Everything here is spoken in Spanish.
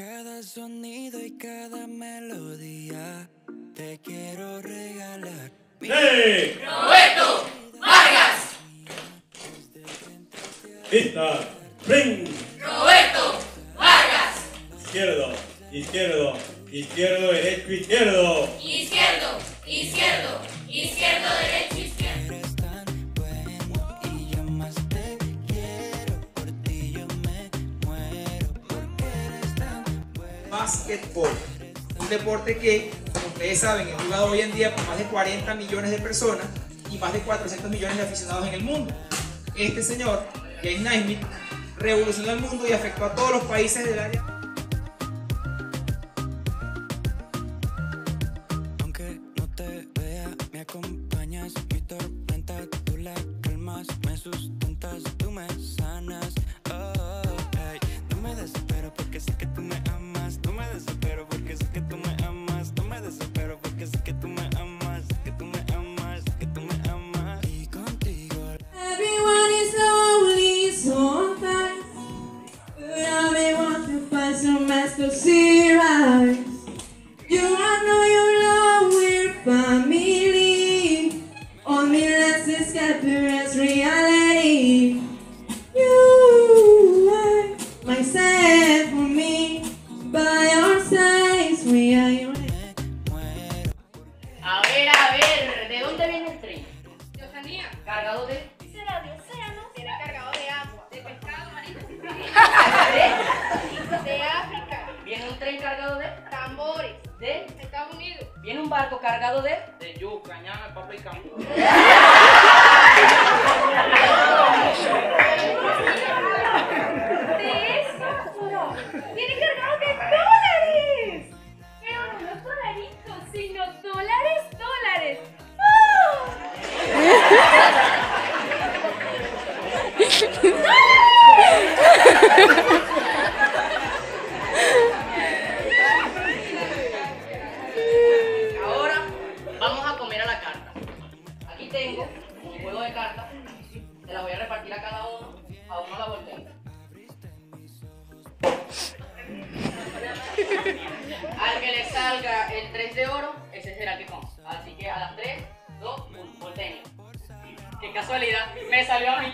cada sonido y cada melodía te quiero regalar. ¡Sí! Roberto Vargas. Pista. Ring. Roberto Vargas. Izquierdo, izquierdo, izquierdo, derecho, izquierdo. Izquierdo, izquierdo, izquierdo, derecho, Básquetbol. Un deporte que, como ustedes saben, es jugado hoy en día por más de 40 millones de personas y más de 400 millones de aficionados en el mundo. Este señor, James Naismith, revolucionó el mundo y afectó a todos los países del área. Aunque no te vea, me acompañas. Mi tormenta, tú calmas. Me to see your eyes. You I know you love we're family. Only let's escape the rest reality. You are myself for me. By your sides, we are your A ver, a ver, ¿de dónde viene el tren? De Oceanía. ¿Cargado de ¿Viene un barco cargado de? De yuca, ñame, papa y campo. De eso. Viene cargado de dólares. Pero no los dolaritos, sino dólares, dólares. ¡Oh! Tengo un juego de cartas. Se las voy a repartir a cada uno. A uno la voltea. Al que le salga el 3 de oro, ese será el que come. Así que a las 3, 2, 1, volteen. Qué casualidad, me salió a mí.